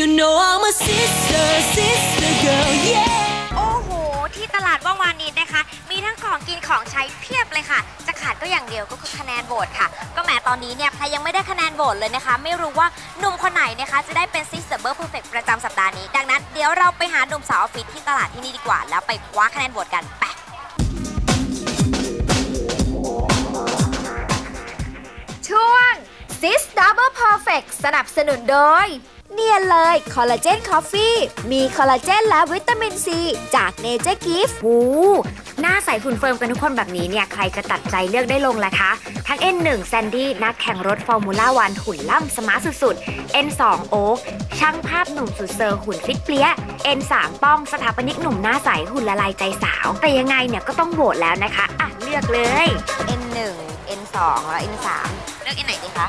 You know I'm a sister, sister girl, yeah. โอ้โห ที่ตลาดว่างวานนี้นะคะ มีทั้งของกินของใช้เพียบเลยค่ะ จะขาดก็อย่างเดียวก็คือคะแนนโหวตค่ะ ก็แหมตอนนี้เนี่ยแพรยังไม่ได้คะแนนโหวตเลยนะคะ ไม่รู้ว่าหนุ่มคนไหนนะคะ จะได้เป็น Sister เบอร์ Perfect ประจำสัปดาห์นี้ ดังนั้นเดี๋ยวเราไปหาหนุ่มสาวออฟฟิศที่ตลาดที่นี่ดีกว่า แล้วไปคว้าคะแนนโหวตกันไปช่วง Sister เบอร์ Perfect สนับสนุนโดย เนียนเลยคอลลาเจน coffee มีคอลลาเจนและวิตามินซี จาก Nature Gift หูหน้าใสหุ่น firm กันทุกคนแบบนี้เนี่ย ใครจะตัดใจเลือกได้ลงล่ะคะ ทั้ง N1 แซนดี้นักแข่งรถ Formula One หุ่นล่ำ smart สุดๆ N2 โอ๊กช่างภาพหนุ่มสุดเซอร์หุ่นฟิตเปรี๊ยะ N3 ป้องสถาปนิกหนุ่มหน้าใสหุ่นละลายใจสาว แต่ยังไงเนี่ยก็ต้องโหวตแล้วนะคะอะเลือกเลย N1 N2 แล้ว N3 เลือก N ไหนดีคะ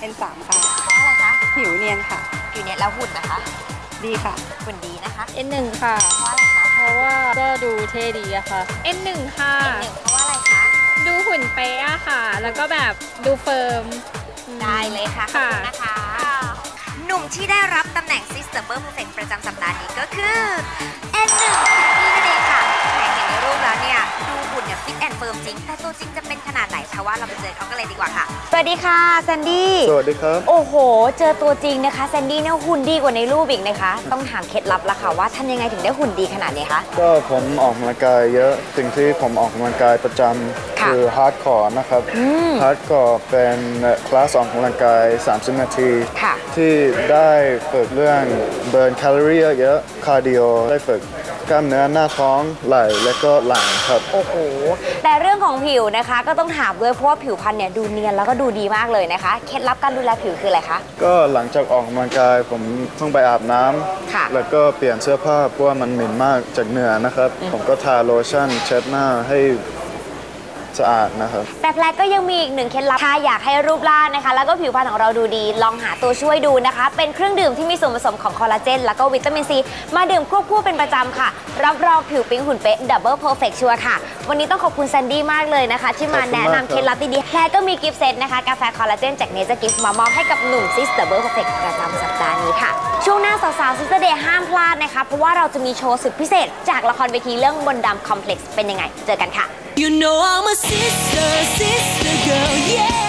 เป็นสามค่ะเพราะอะไรคะผิวเนียนค่ะ อยู่เนี่ยแล้วหุ่นนะคะดีค่ะ หุ่นดีนะคะ N1 ค่ะ เพราะอะไรคะ เพราะว่าก็ดูเท่ดีอะค่ะ N1 ค่ะ N1 เพราะว่าอะไรคะ ดูหุ่นเป๊ะอะค่ะ แล้วก็แบบดู firm อืมได้เลยค่ะขอบค่ะคุณนะคะ หนุ่มที่ได้รับตำแหน่ง Sister เบอร์ Perfect ประจำสัปดาห์นี้ก็คือ N1 แซนดี้นั่นเองค่ะแต่เห็นในรูปแล้วเนี่ยดู ง แต่ตัวจริงจะเป็นขนาดไหนเพราะว่าเราไปเจอเขากันเลยดีกว่าค่ะ สวัสดีค่ะแซนดี้สวัสดีครับ โอ้โห เจอตัวจริงนะคะแซนดี้เนี่ยหุ่นดีกว่าในรูปอีกนะคะ ต้องถามเคล็ดลับละค่ะว่าทำยังไงถึงได้หุ่นดีขนาดนี้คะ ก็ผมออกกำลังกายเยอะสิ่งที่ผมออกกำลังกายประจำค่ะคือ hardcore นะครับ hardcore เป็นคลาสออกกำลังกาย 30 นาที ค่ะ ที่ได้ฝึกเรื่อง burn แคลอรี่เยอะ cardio ได้ฝึกก ล้ามเนื้อหน้าท้องไหล่และก็หลังครับ โอ้โห แต่เรื่องของผิวนะคะ ก็ต้องถามด้วยเพราะว่าผิวพรรณเนี่ยดูเนียนแล้วก็ดูดีมากเลยนะคะ เคล็ดลับการดูแลผิวคืออะไรคะ ก็หลังจากออกกำลังกายผมต้องไปอาบน้ำค่ะ แล้วก็เปลี่ยนเสื้อผ้าเพราะว่ามันเหม็นมากจากเหงื่อนะครับ ผมก็ทาโลชั่นเช็ดหน้าให้ สะอาดนะครับ แต่แพลก็ยังมีอีกหนึ่งเคล็ดลับถ้าอยากให้รูปร่างนะคะ แล้วก็ผิวพรรณของเราดูดี ลองหาตัวช่วยดูนะคะ เป็นเครื่องดื่มที่มีส่วนผสมของคอลลาเจน แล้วก็วิตามินซี มาดื่มควบคู่เป็นประจำค่ะ รับรองผิวปิ๊งหุ่นเป๊ะ double perfect sure ค่ะ วันนี้ต้องขอบคุณแซนดี้มากเลยนะคะ ที่มาแนะมากครับนำเคล็ดลับดีๆแพลก็มี gift set นะคะกาแฟคอลลาเจนจาก Nature Gift มามอบให้กับหนุ่ม sis double perfect ประจำสัปดาห์นี้ค่ะช่วงหน้าสาวๆ Sister Day ห้ามพลาดนะคะเพราะว่าเราจะมีโชว์สุดพิเศษ จากละครเวทีเรื่องบนดำคอมเพล็กซ์เป็นยังไง เจอกันค่ะ You know I'm a sister, sister girl, yeah.